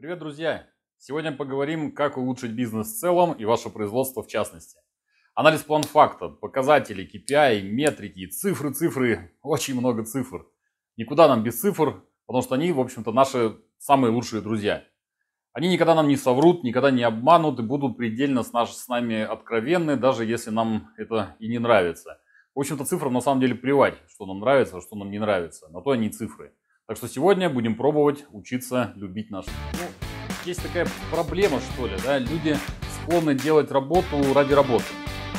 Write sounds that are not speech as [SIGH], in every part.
Привет, друзья! Сегодня поговорим, как улучшить бизнес в целом и ваше производство в частности. Анализ план факта, показатели, KPI, метрики, цифры, цифры, очень много цифр. Никуда нам без цифр, потому что они, в общем-то, наши самые лучшие друзья. Они никогда нам не соврут, никогда не обманут и будут предельно с, наш, с нами откровенны, даже если нам это и не нравится. В общем-то, цифрам на самом деле плевать, что нам нравится, а что нам не нравится. На то они цифры. Так что сегодня будем пробовать учиться любить наш. Ну, есть такая проблема, что ли, да, люди склонны делать работу ради работы.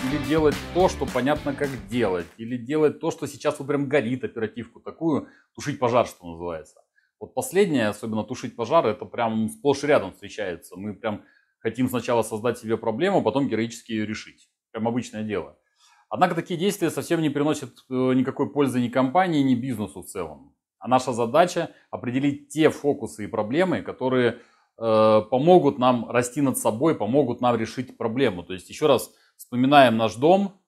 Или делать то, что понятно, как делать. Или делать то, что сейчас вот прям горит оперативку такую, тушить пожар, что называется. Вот последнее, особенно тушить пожар, это прям сплошь и рядом встречается. Мы прям хотим сначала создать себе проблему, потом героически ее решить. Прям обычное дело. Однако такие действия совсем не приносят э, никакой пользы ни компании, ни бизнесу в целом. А наша задача определить те фокусы и проблемы, которые э, помогут нам расти над собой, помогут нам решить проблему. То есть еще раз вспоминаем наш дом.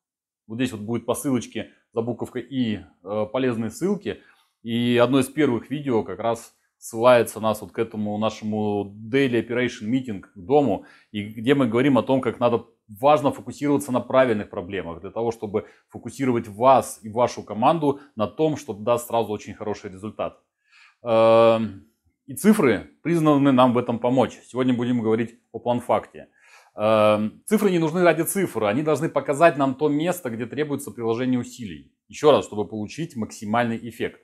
Вот здесь вот будет по ссылочке за буковкой И э, полезные ссылки. И одно из первых видео как раз ссылается нас вот к этому нашему Daily Operation Meeting к дому, и где мы говорим о том, как надо важно фокусироваться на правильных проблемах, для того, чтобы фокусировать вас и вашу команду на том, что даст сразу очень хороший результат. Эм, и цифры признаны нам в этом помочь. Сегодня будем говорить о план-факте. Эм, цифры не нужны ради цифр, они должны показать нам то место, где требуется приложение усилий. Еще раз, чтобы получить максимальный эффект.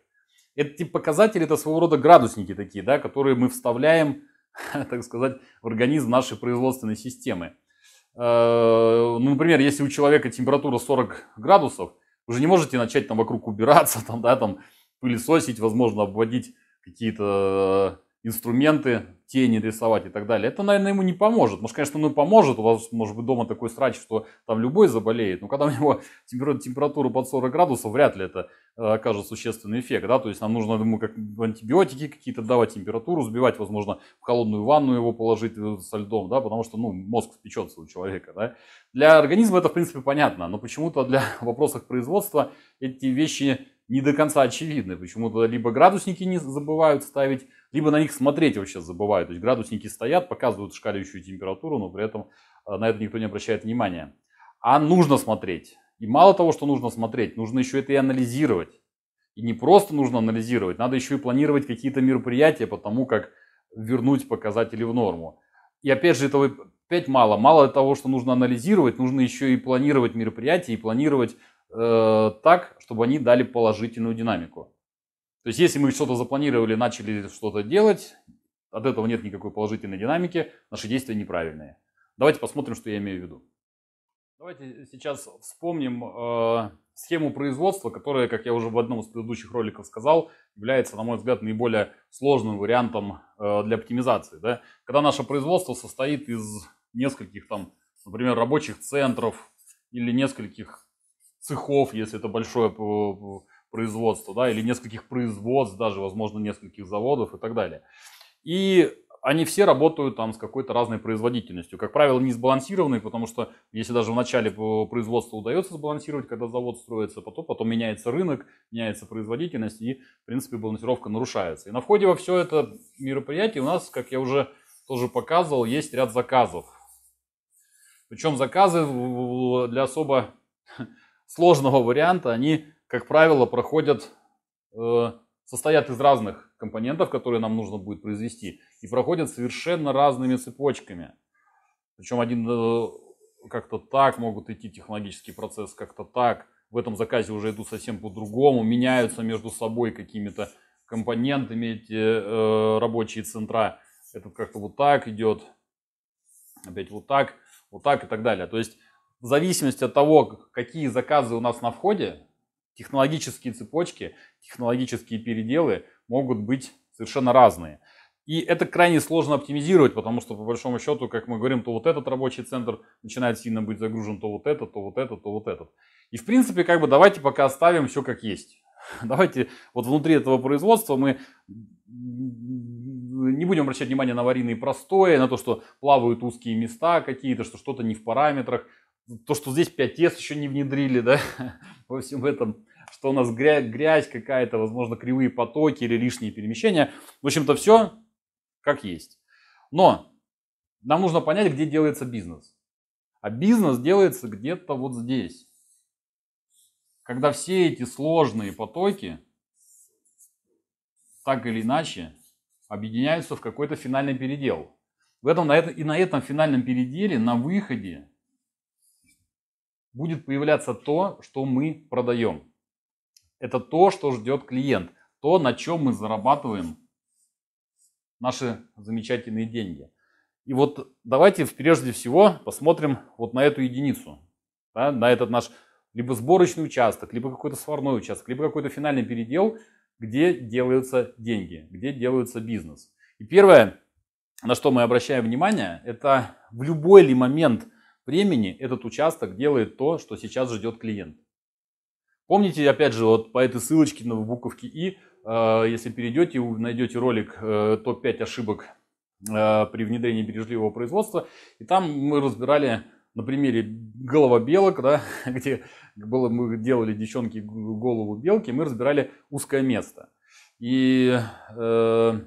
Эти показатели это своего рода градусники такие, да, которые мы вставляем, [LAUGHS] так сказать, в организм нашей производственной системы. Э, ну, например, если у человека температура 40 градусов, вы же не можете начать там вокруг убираться, [LAUGHS] там, да, там пылесосить, возможно, обводить какие-то инструменты, тени рисовать и так далее. Это, наверное, ему не поможет. Может, конечно, ну поможет. У вас может быть дома такой срач, что там любой заболеет. Но когда у него [LAUGHS] температура под 40 градусов, вряд ли это э, окажет существенный эффект. Да? То есть нам нужно ему как антибиотики какие-то давать, температуру сбивать, возможно, в холодную ванну его положить э, со льдом, да? потому что ну, мозг спечется у человека. Да? Для организма это, в принципе, понятно. Но почему-то для [LAUGHS] вопросов производства эти вещи не до конца очевидны. Почему-то либо градусники не забывают ставить, либо на них смотреть вообще забывают. То есть градусники стоят, показывают шкаляющую температуру, но при этом э, на это никто не обращает внимания. А нужно смотреть. И мало того, что нужно смотреть, нужно еще это и анализировать. И не просто нужно анализировать, надо еще и планировать какие-то мероприятия по тому, как вернуть показатели в норму. И опять же, этого опять мало. Мало того, что нужно анализировать, нужно еще и планировать мероприятия и планировать э, так, чтобы они дали положительную динамику. То есть, если мы что-то запланировали, начали что-то делать, от этого нет никакой положительной динамики, наши действия неправильные. Давайте посмотрим, что я имею в виду. Давайте сейчас вспомним э, схему производства, которая, как я уже в одном из предыдущих роликов сказал, является, на мой взгляд, наиболее сложным вариантом э, для оптимизации. Да? Когда наше производство состоит из нескольких, там, например, рабочих центров или нескольких цехов, если это большое производство, да, или нескольких производств, даже, возможно, нескольких заводов и так далее. И они все работают там с какой-то разной производительностью. Как правило, не сбалансированные, потому что если даже в начале производства удается сбалансировать, когда завод строится, потом, потом меняется рынок, меняется производительность и, в принципе, балансировка нарушается. И на входе во все это мероприятие у нас, как я уже тоже показывал, есть ряд заказов. Причем заказы для особо [LAUGHS] сложного варианта, они, как правило, проходят, э, состоят из разных компонентов, которые нам нужно будет произвести, и проходят совершенно разными цепочками. Причем один э, как-то так могут идти технологический процесс, как-то так. В этом заказе уже идут совсем по-другому, меняются между собой какими-то компонентами эти э, рабочие центра. Этот как-то вот так идет, опять вот так, вот так и так далее. То есть в зависимости от того, какие заказы у нас на входе, технологические цепочки, технологические переделы могут быть совершенно разные. И это крайне сложно оптимизировать, потому что по большому счету, как мы говорим, то вот этот рабочий центр начинает сильно быть загружен, то вот этот, то вот этот, то вот этот. И в принципе, как бы давайте пока оставим все как есть. [LAUGHS] Давайте вот внутри этого производства мы не будем обращать внимание на аварийные простои, на то, что плавают узкие места какие-то, что что-то не в параметрах то, что здесь 5S еще не внедрили, да, [LAUGHS] во всем этом, что у нас грязь какая-то, возможно, кривые потоки или лишние перемещения. В общем-то, все как есть. Но нам нужно понять, где делается бизнес. А бизнес делается где-то вот здесь. Когда все эти сложные потоки, так или иначе, объединяются в какой-то финальный передел. В этом, на это, и на этом финальном переделе, на выходе, будет появляться то, что мы продаем. Это то, что ждет клиент, то, на чем мы зарабатываем наши замечательные деньги. И вот давайте прежде всего посмотрим вот на эту единицу, да, на этот наш либо сборочный участок, либо какой-то сварной участок, либо какой-то финальный передел, где делаются деньги, где делается бизнес. И первое, на что мы обращаем внимание, это в любой ли момент времени этот участок делает то, что сейчас ждет клиент. Помните, опять же, вот по этой ссылочке на буковке И, э, если перейдете, найдете ролик э, топ-5 ошибок э, при внедрении бережливого производства. И там мы разбирали на примере головобелок, да, [LAUGHS] где было, мы делали девчонки голову белки, мы разбирали узкое место. И э,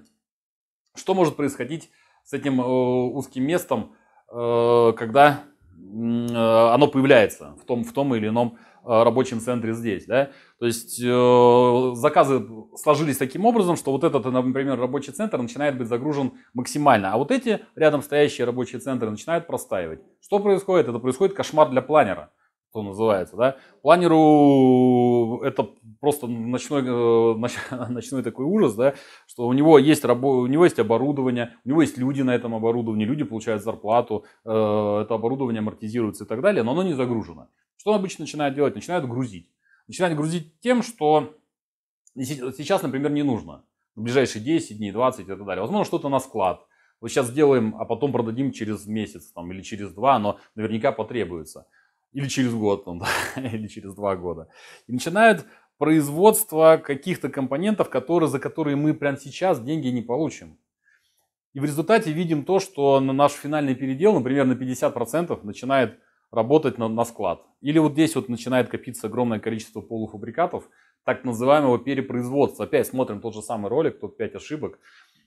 что может происходить с этим э, узким местом, э, когда оно появляется в том, в том или ином Э, рабочем центре здесь. Да? То есть э, заказы сложились таким образом, что вот этот, например, рабочий центр начинает быть загружен максимально, а вот эти рядом стоящие рабочие центры начинают простаивать. Что происходит? Это происходит кошмар для планера что называется, да. Планеру это просто ночной, э, [LAUGHS] ночной такой ужас, да, что у него есть рабо, у него есть оборудование, у него есть люди на этом оборудовании, люди получают зарплату, э, это оборудование амортизируется и так далее, но оно не загружено. Что он обычно начинает делать? Начинает грузить. Начинает грузить тем, что сейчас, например, не нужно. В ближайшие 10 дней, 20 и так далее. Возможно, что-то на склад. Вот сейчас сделаем, а потом продадим через месяц там, или через два, но наверняка потребуется. Или через год, там, [LAUGHS] да, или через два года. И начинают производство каких-то компонентов, которые, за которые мы прямо сейчас деньги не получим. И в результате видим то, что на наш финальный передел, например, на 50% начинает работать на, на склад. Или вот здесь вот начинает копиться огромное количество полуфабрикатов, так называемого перепроизводства. Опять смотрим тот же самый ролик, тут 5 ошибок,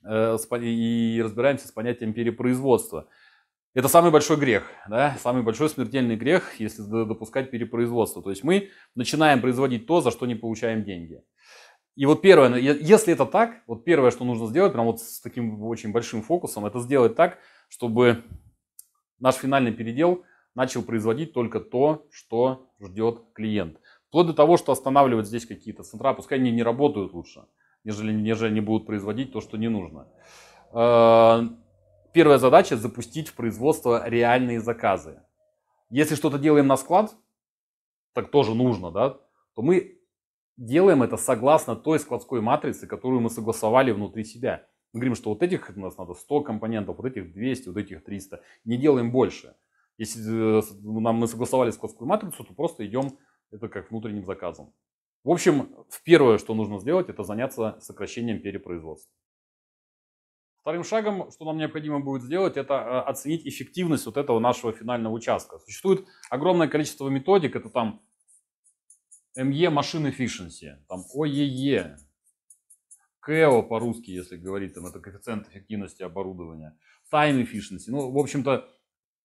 э, и разбираемся с понятием перепроизводства. Это самый большой грех, да? самый большой смертельный грех, если допускать перепроизводство. То есть мы начинаем производить то, за что не получаем деньги. И вот первое, если это так, вот первое, что нужно сделать, прям вот с таким очень большим фокусом, это сделать так, чтобы наш финальный передел начал производить только то, что ждет клиент. Вплоть до того, что останавливать здесь какие-то центра, пускай они не работают лучше, нежели, нежели они будут производить то, что не нужно. Первая задача запустить в производство реальные заказы. Если что-то делаем на склад, так тоже нужно, да, то мы делаем это согласно той складской матрице, которую мы согласовали внутри себя. Мы говорим, что вот этих у нас надо 100 компонентов, вот этих 200, вот этих 300. Не делаем больше. Если э, нам мы согласовали складскую матрицу, то просто идем это как внутренним заказом. В общем, первое, что нужно сделать, это заняться сокращением перепроизводства. Вторым шагом, что нам необходимо будет сделать, это э, оценить эффективность вот этого нашего финального участка. Существует огромное количество методик, это там ME Machine Efficiency, там OEE, КЭО по-русски, если говорить, там это коэффициент эффективности оборудования, Time Efficiency. Ну, в общем-то,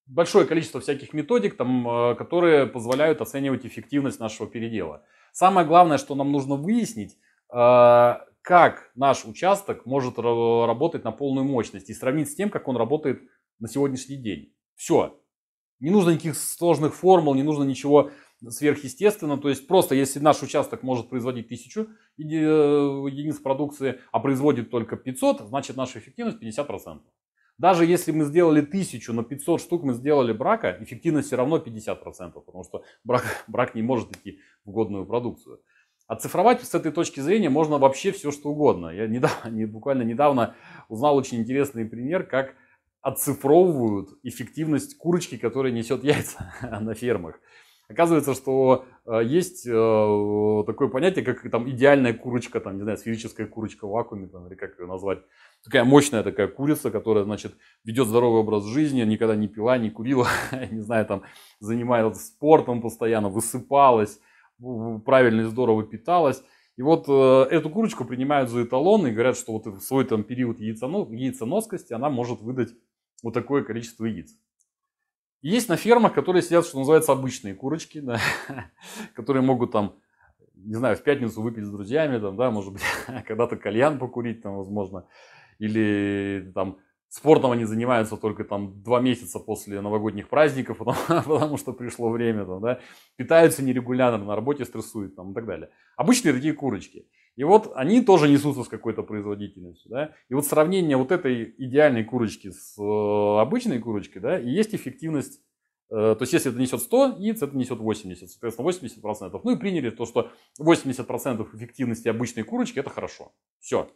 большое количество всяких методик, там, э, которые позволяют оценивать эффективность нашего передела. Самое главное, что нам нужно выяснить, э, как наш участок может работать на полную мощность и сравнить с тем, как он работает на сегодняшний день. Все. Не нужно никаких сложных формул, не нужно ничего сверхъестественного. То есть просто если наш участок может производить 1000 э, единиц продукции, а производит только 500, значит наша эффективность 50%. Даже если мы сделали 1000, но 500 штук мы сделали брака, эффективность все равно 50%, потому что брак, [LAUGHS] брак не может идти в годную продукцию. Оцифровать с этой точки зрения можно вообще все, что угодно. Я недавно, [LAUGHS] буквально недавно узнал очень интересный пример, как оцифровывают эффективность курочки, которая несет яйца [LAUGHS] на фермах. Оказывается, что э, есть э, такое понятие, как там идеальная курочка, там, не знаю, сферическая курочка в вакууме, там, или как ее назвать. Такая мощная такая курица, которая, значит, ведет здоровый образ жизни, никогда не пила, не курила, [LAUGHS] не знаю, там, занимается спортом постоянно, высыпалась, правильно и здорово питалась. И вот э, эту курочку принимают за эталон и говорят, что вот в свой там период яйцено, яйценоскости она может выдать вот такое количество яиц. Есть на фермах, которые сидят, что называется, обычные курочки, да, [LAUGHS] которые могут там, не знаю, в пятницу выпить с друзьями, там, да, может быть, [LAUGHS] когда-то кальян покурить, там, возможно, или там спортом они занимаются только там два месяца после новогодних праздников, [LAUGHS] потому, потому что пришло время, там, да, питаются нерегулярно, на работе стрессуют там, и так далее. Обычные такие курочки. И вот они тоже несутся с какой-то производительностью. Да? И вот сравнение вот этой идеальной курочки с э, обычной курочкой, да, и есть эффективность э, то есть, если это несет 100 яиц, это несет 80. Соответственно, 80%. Ну и приняли то, что 80% эффективности обычной курочки это хорошо. Все.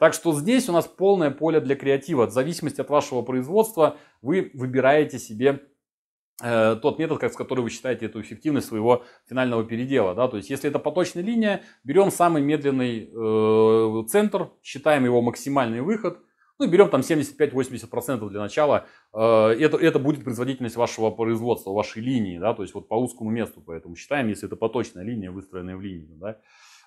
Так что здесь у нас полное поле для креатива. В зависимости от вашего производства вы выбираете себе э, тот метод, как, с которым вы считаете эту эффективность своего финального передела. Да? То есть, если это поточная линия, берем самый медленный э, центр, считаем его максимальный выход, ну, берем там 75-80% для начала. Э, это, это будет производительность вашего производства, вашей линии, да, то есть вот по узкому месту, поэтому считаем, если это поточная линия, выстроенная в линию, да.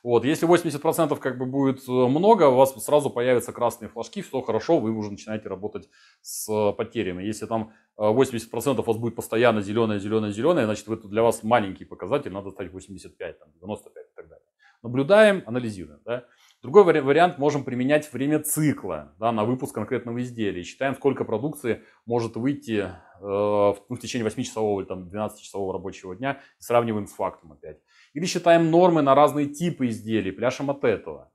Вот, если 80% как бы будет э, много, у вас сразу появятся красные флажки, все хорошо, вы уже начинаете работать с э, потерями. Если там 80% э, у вас будет постоянно зеленое, зеленое, зеленое, значит, это для вас маленький показатель, надо ставить 85, там, 95 и так далее. Наблюдаем, анализируем. Да? Другой вариант можем применять время цикла да, на выпуск конкретного изделия. Считаем, сколько продукции может выйти э, в, ну, в течение 8-часового или 12-часового рабочего дня. Сравниваем с фактом опять. Или считаем нормы на разные типы изделий, пляшем от этого.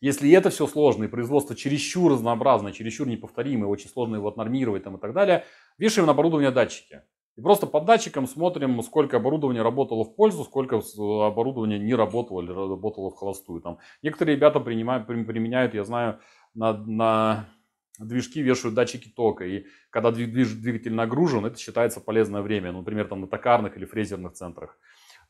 Если это все сложно и производство чересчур разнообразное, чересчур неповторимое, очень сложно его отнормировать там, и так далее, вешаем на оборудование датчики. И просто под датчиком смотрим, сколько оборудования работало в пользу, сколько оборудования не работало или работало в холостую. Там некоторые ребята принимают, применяют, я знаю, на, на движки вешают датчики тока. И когда двигатель нагружен, это считается полезное время. Ну, например, там на токарных или фрезерных центрах.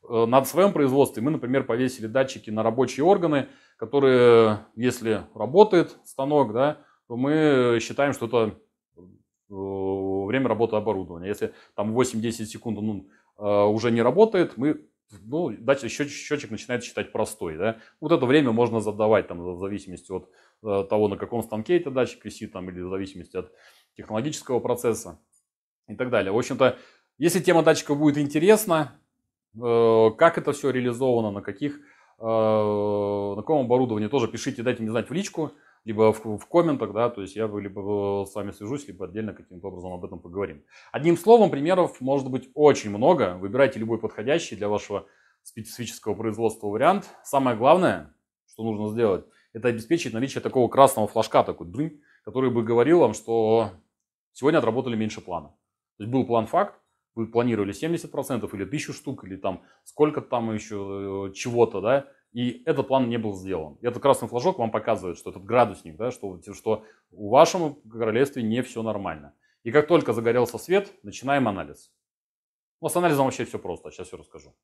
Э, на своем производстве мы, например, повесили датчики на рабочие органы, которые, если работает станок, да, то мы считаем, что это э, время работы оборудования. Если там 8-10 секунд он э, уже не работает, мы ну, счетчик, счетчик начинает считать простой. Да? Вот это время можно задавать там, в зависимости от того, на каком станке этот датчик висит, там, или в зависимости от технологического процесса и так далее. В общем-то, если тема датчика будет интересна, как это все реализовано, на каких, э, на каком оборудовании, тоже пишите, дайте мне знать в личку, либо в, в комментах, да, то есть я либо с вами свяжусь, либо отдельно каким-то образом об этом поговорим. Одним словом, примеров может быть очень много. Выбирайте любой подходящий для вашего специфического производства вариант. Самое главное, что нужно сделать, это обеспечить наличие такого красного флажка, такой дрынь, который бы говорил вам, что сегодня отработали меньше плана. То есть был план факт, вы планировали 70% или 1000 штук, или там сколько там еще э, чего-то, да, и этот план не был сделан. И этот красный флажок вам показывает, что этот градусник, да, что, что у вашем королевстве не все нормально. И как только загорелся свет, начинаем анализ. Ну, с анализом вообще все просто, сейчас все расскажу.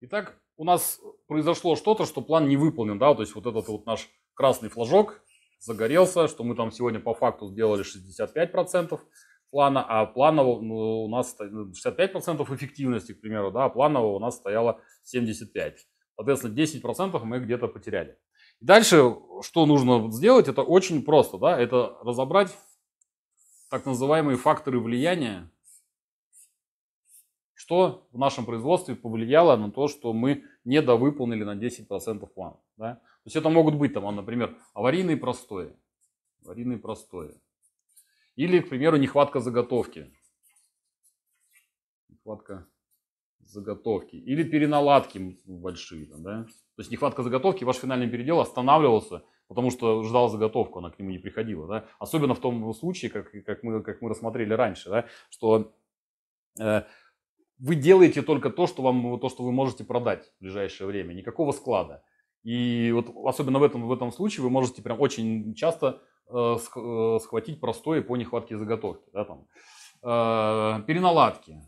Итак, у нас произошло что-то, что план не выполнен, да, то есть вот этот вот наш красный флажок загорелся, что мы там сегодня по факту сделали 65%, плана, а планового ну, у нас 65% эффективности, к примеру, да, а планового у нас стояло 75%. Соответственно, 10% мы где-то потеряли. И дальше, что нужно сделать, это очень просто, да, это разобрать так называемые факторы влияния, что в нашем производстве повлияло на то, что мы недовыполнили на 10% плана. Да? То есть это могут быть, там, например, аварийные простои, аварийные простои, или, к примеру, нехватка заготовки. Нехватка заготовки. Или переналадки большие. Да? То есть нехватка заготовки, ваш финальный передел останавливался, потому что ждал заготовку, она к нему не приходила. Да? Особенно в том случае, как, как, мы, как мы рассмотрели раньше, да? что э, вы делаете только то что, вам, то, что вы можете продать в ближайшее время. Никакого склада. И вот особенно в этом, в этом случае вы можете прям очень часто схватить простое по нехватке заготовки. Да, там. Э, переналадки.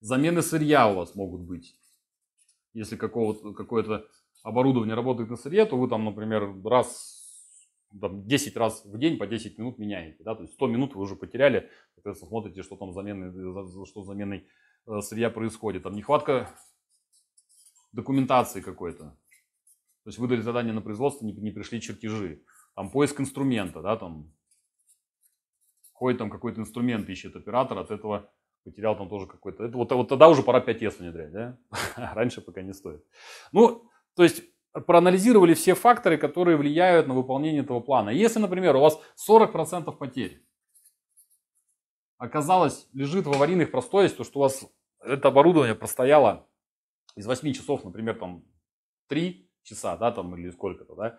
Замены сырья у вас могут быть. Если какое-то оборудование работает на сырье, то вы там, например, раз там, 10 раз в день по 10 минут меняете. Да? То есть 100 минут вы уже потеряли, соответственно, смотрите, что там замены, что заменой сырья происходит. Там нехватка документации какой-то. То есть выдали задание на производство, не, не пришли чертежи там поиск инструмента, да, там ходит там какой-то инструмент ищет оператор, от этого потерял там тоже какой-то. Это, вот, вот тогда уже пора 5S внедрять, да? [LAUGHS] Раньше пока не стоит. Ну, то есть проанализировали все факторы, которые влияют на выполнение этого плана. Если, например, у вас 40% потерь, оказалось, лежит в аварийных простоях, то что у вас это оборудование простояло из 8 часов, например, там 3 часа, да, там или сколько-то, да,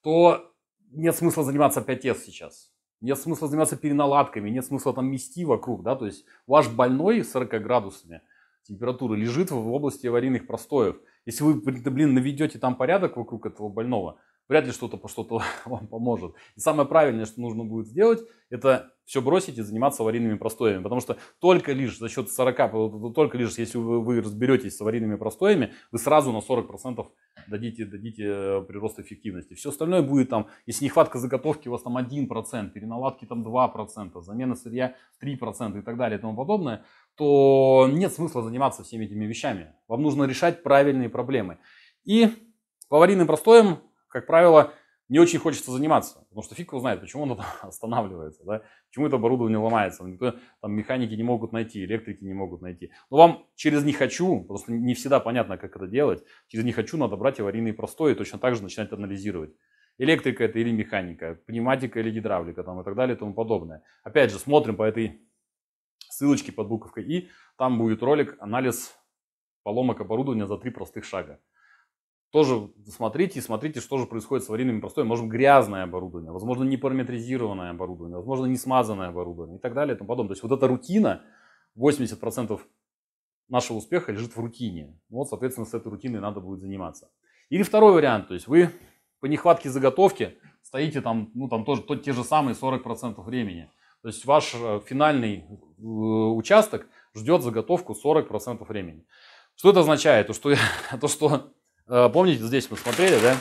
то нет смысла заниматься 5S сейчас. Нет смысла заниматься переналадками, нет смысла там мести вокруг, да, то есть ваш больной 40 градусами температуры лежит в области аварийных простоев. Если вы, блин, наведете там порядок вокруг этого больного, вряд ли что-то что [LAUGHS] вам поможет. И самое правильное, что нужно будет сделать, это все бросить и заниматься аварийными простоями. Потому что только лишь за счет 40, только лишь если вы, вы разберетесь с аварийными простоями, вы сразу на 40% дадите, дадите э, прирост эффективности. Все остальное будет там, если нехватка заготовки у вас там 1%, переналадки там 2%, замена сырья 3% и так далее и тому подобное, то нет смысла заниматься всеми этими вещами. Вам нужно решать правильные проблемы. И по аварийным простоям как правило, не очень хочется заниматься, потому что фиг его знает, почему оно [LAUGHS] останавливается, да? почему это оборудование ломается, никто, там механики не могут найти, электрики не могут найти. Но вам через «не хочу», что не всегда понятно, как это делать, через «не хочу» надо брать аварийные простои и точно так же начинать анализировать. Электрика это или механика, пневматика или гидравлика там, и так далее и тому подобное. Опять же, смотрим по этой ссылочке под буковкой «и», там будет ролик «Анализ поломок оборудования за три простых шага» тоже смотрите, смотрите, что же происходит с аварийными простоями. Может грязное оборудование, возможно, не параметризированное оборудование, возможно, не смазанное оборудование и так далее и тому подобное. То есть вот эта рутина, 80% нашего успеха лежит в рутине. Вот, соответственно, с этой рутиной надо будет заниматься. Или второй вариант, то есть вы по нехватке заготовки стоите там, ну там тоже то, те же самые 40% времени. То есть ваш э, финальный э, участок ждет заготовку 40% времени. Что это означает? То, что, [LAUGHS] то, что помните, здесь мы смотрели, да?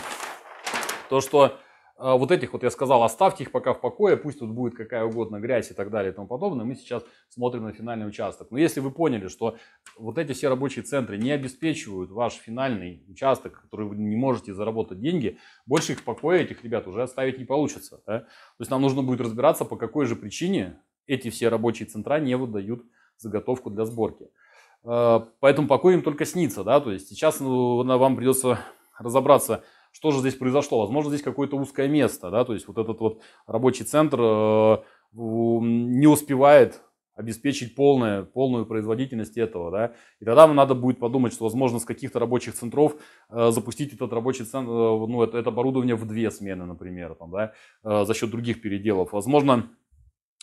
То, что э, вот этих, вот я сказал, оставьте их пока в покое, пусть тут будет какая угодно грязь и так далее и тому подобное. Мы сейчас смотрим на финальный участок. Но если вы поняли, что вот эти все рабочие центры не обеспечивают ваш финальный участок, который вы не можете заработать деньги, больше их в покое этих ребят уже оставить не получится. Да? То есть нам нужно будет разбираться, по какой же причине эти все рабочие центра не выдают заготовку для сборки. Э, поэтому покой им только снится, да, то есть сейчас ну, вам придется разобраться, что же здесь произошло. Возможно, здесь какое-то узкое место, да, то есть вот этот вот рабочий центр э, не успевает обеспечить полное, полную производительность этого, да, и тогда нам надо будет подумать, что, возможно, с каких-то рабочих центров э, запустить этот рабочий центр, ну, это, это оборудование в две смены, например, там, да, за счет других переделов. Возможно,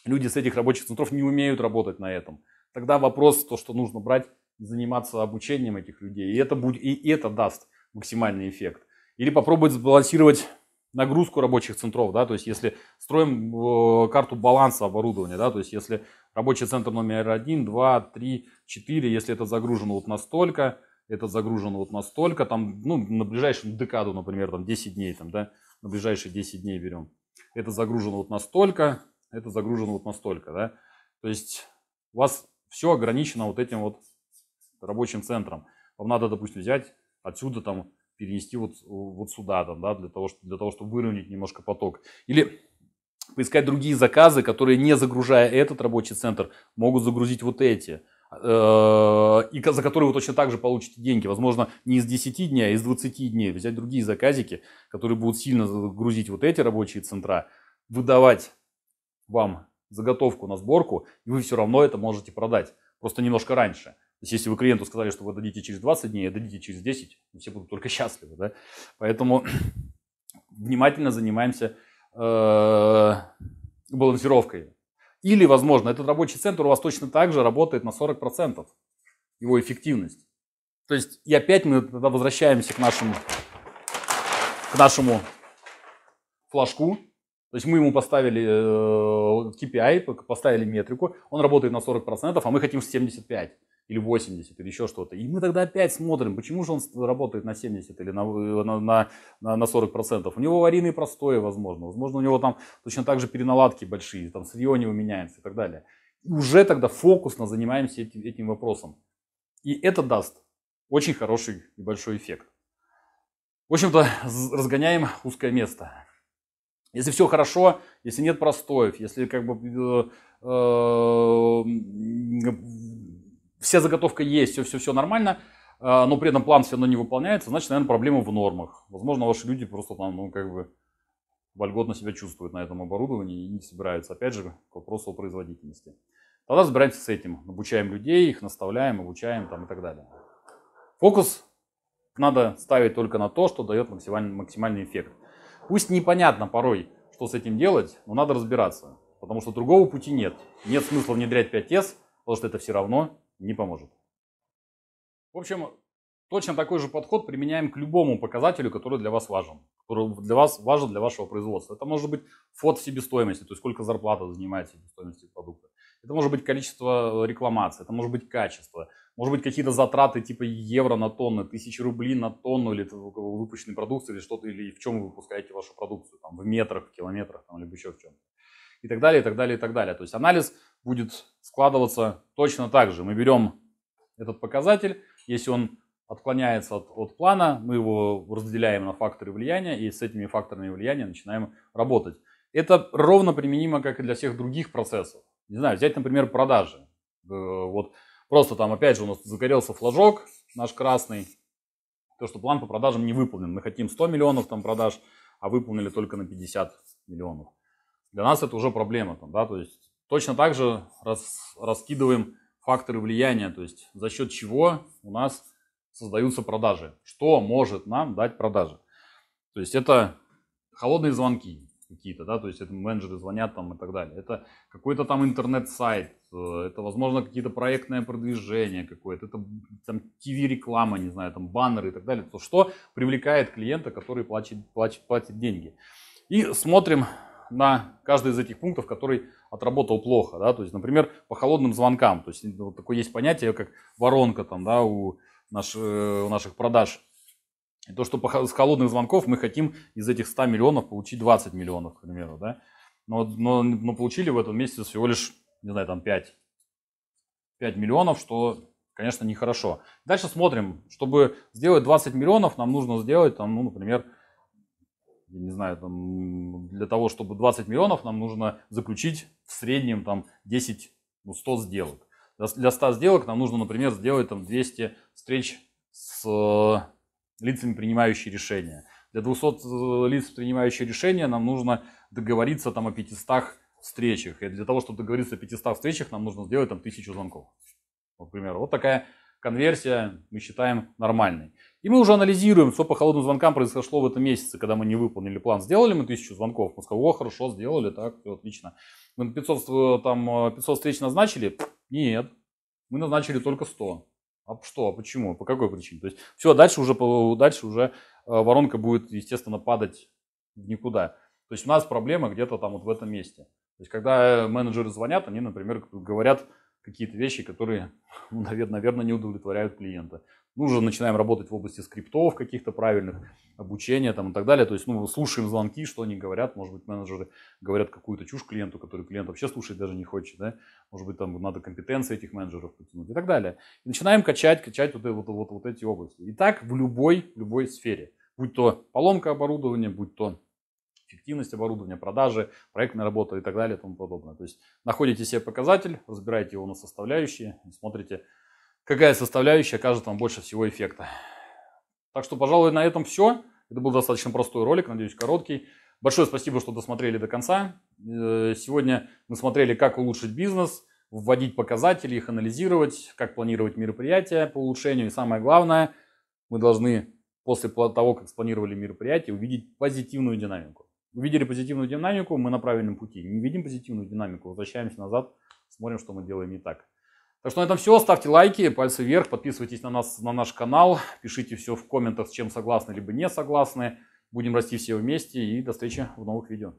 люди с этих рабочих центров не умеют работать на этом тогда вопрос, то, что нужно брать заниматься обучением этих людей. И это, будет, и это даст максимальный эффект. Или попробовать сбалансировать нагрузку рабочих центров, да, то есть если строим э, карту баланса оборудования, да, то есть если рабочий центр номер один, два, три, четыре, если это загружено вот настолько, это загружено вот настолько, там, ну, на ближайшую декаду, например, там 10 дней, там, да, на ближайшие 10 дней берем, это загружено вот настолько, это загружено вот настолько, да, то есть у вас все ограничено вот этим вот рабочим центром. Вам надо, допустим, взять отсюда там перенести вот, вот сюда, там, да, для того, для того, чтобы выровнять немножко поток. Или поискать другие заказы, которые, не загружая этот рабочий центр, могут загрузить вот эти. Э, и за которые вы точно так же получите деньги. Возможно, не из 10 дней, а из 20 дней. Взять другие заказики, которые будут сильно загрузить вот эти рабочие центра, выдавать вам заготовку на сборку, и вы все равно это можете продать, просто немножко раньше. То есть, если вы клиенту сказали, что вы дадите через 20 дней, а дадите через 10, все будут только [LAUGHS] счастливы. Да? Поэтому [CLEARS THROAT] внимательно занимаемся э, балансировкой. Или, возможно, этот рабочий центр у вас точно так же работает на 40%, его эффективность. То есть, и опять мы тогда возвращаемся к нашему, к нашему флажку, то есть мы ему поставили э, KPI, поставили метрику, он работает на 40%, а мы хотим 75 или 80 или еще что-то. И мы тогда опять смотрим, почему же он работает на 70 или на, на, на, на 40%. У него аварийные простои, возможно. Возможно, у него там точно так же переналадки большие, там сырье не уменяется и так далее. И уже тогда фокусно занимаемся этим, этим вопросом. И это даст очень хороший и большой эффект. В общем-то, разгоняем узкое место. Если все хорошо, если нет простоев, если как бы э, вся заготовка есть, все, все, все нормально, э, но при этом план все равно не выполняется, значит, наверное, проблема в нормах. Возможно, ваши люди просто там, ну, как бы вольготно себя чувствуют на этом оборудовании и не собираются, опять же, к вопросу о производительности. Тогда разбираемся с этим, обучаем людей, их наставляем, обучаем там и так далее. Фокус надо ставить только на то, что дает максимальный, максимальный эффект. Пусть непонятно порой, что с этим делать, но надо разбираться, потому что другого пути нет. Нет смысла внедрять 5S, потому что это все равно не поможет. В общем, точно такой же подход применяем к любому показателю, который для вас важен, который для вас важен для вашего производства. Это может быть фот себестоимости, то есть сколько зарплата занимает себестоимость продукта. Это может быть количество рекламаций, это может быть качество, может быть, какие-то затраты типа евро на тонну, тысячи рублей на тонну, или выпущенной продукции, или что-то, или в чем вы выпускаете вашу продукцию, там, в метрах, в километрах, там, либо еще в чем-то. И так далее, и так далее, и так далее. То есть анализ будет складываться точно так же. Мы берем этот показатель, если он отклоняется от, от плана, мы его разделяем на факторы влияния, и с этими факторами влияния начинаем работать. Это ровно применимо, как и для всех других процессов. Не знаю, взять, например, продажи. Э, вот Просто там опять же у нас загорелся флажок наш красный. То, что план по продажам не выполнен. Мы хотим 100 миллионов там продаж, а выполнили только на 50 миллионов. Для нас это уже проблема. Там, да? То есть точно так же рас, раскидываем факторы влияния. То есть за счет чего у нас создаются продажи. Что может нам дать продажи. То есть это холодные звонки какие-то, да, то есть это менеджеры звонят там и так далее. Это какой-то там интернет-сайт, это, возможно, какие-то проектное продвижение какое-то, это там ТВ-реклама, не знаю, там баннеры и так далее. То, что привлекает клиента, который платит, платит, платит деньги. И смотрим на каждый из этих пунктов, который отработал плохо, да, то есть, например, по холодным звонкам, то есть вот такое есть понятие, как воронка там, да, у, наш, э, у наших продаж и то, что с холодных звонков мы хотим из этих 100 миллионов получить 20 миллионов, к примеру, да. Но, но, но получили в этом месяце всего лишь, не знаю, там 5, 5 миллионов, что, конечно, нехорошо. Дальше смотрим. Чтобы сделать 20 миллионов, нам нужно сделать, там, ну, например, я не знаю, там, для того, чтобы 20 миллионов, нам нужно заключить в среднем там 10, ну, 100 сделок. Для 100 сделок нам нужно, например, сделать там 200 встреч с лицами, принимающими решения. Для 200 э, лиц, принимающих решения, нам нужно договориться там о 500 встречах. И для того, чтобы договориться о 500 встречах, нам нужно сделать там 1000 звонков. Например, вот такая конверсия мы считаем нормальной. И мы уже анализируем, что по холодным звонкам произошло в этом месяце, когда мы не выполнили план. Сделали мы 1000 звонков, мы сказали, о, хорошо, сделали, так, все отлично. Мы 500, э, там, 500 э, встреч назначили? Нет, мы назначили только 100. А что, а почему, по какой причине? То есть все, дальше уже, дальше уже э, воронка будет, естественно, падать в никуда. То есть у нас проблема где-то там вот в этом месте. То есть когда менеджеры звонят, они, например, говорят какие-то вещи, которые, [LAUGHS] ну, наверное, не удовлетворяют клиента мы уже начинаем работать в области скриптов каких-то правильных, обучения там и так далее. То есть, ну, слушаем звонки, что они говорят. Может быть, менеджеры говорят какую-то чушь клиенту, который клиент вообще слушать даже не хочет. Да? Может быть, там надо компетенции этих менеджеров потянуть и так далее. И начинаем качать, качать вот, вот, вот, вот эти области. И так в любой, любой сфере. Будь то поломка оборудования, будь то эффективность оборудования, продажи, проектная работа и так далее и тому подобное. То есть находите себе показатель, разбираете его на составляющие смотрите, какая составляющая окажет вам больше всего эффекта. Так что, пожалуй, на этом все. Это был достаточно простой ролик, надеюсь, короткий. Большое спасибо, что досмотрели до конца. Э, сегодня мы смотрели, как улучшить бизнес, вводить показатели, их анализировать, как планировать мероприятия по улучшению. И самое главное, мы должны после того, как спланировали мероприятие, увидеть позитивную динамику. Увидели позитивную динамику, мы на правильном пути. Не видим позитивную динамику, возвращаемся назад, смотрим, что мы делаем не так. Так что на этом все. Ставьте лайки, пальцы вверх, подписывайтесь на нас, на наш канал, пишите все в комментах, с чем согласны, либо не согласны. Будем расти все вместе и до встречи в новых видео.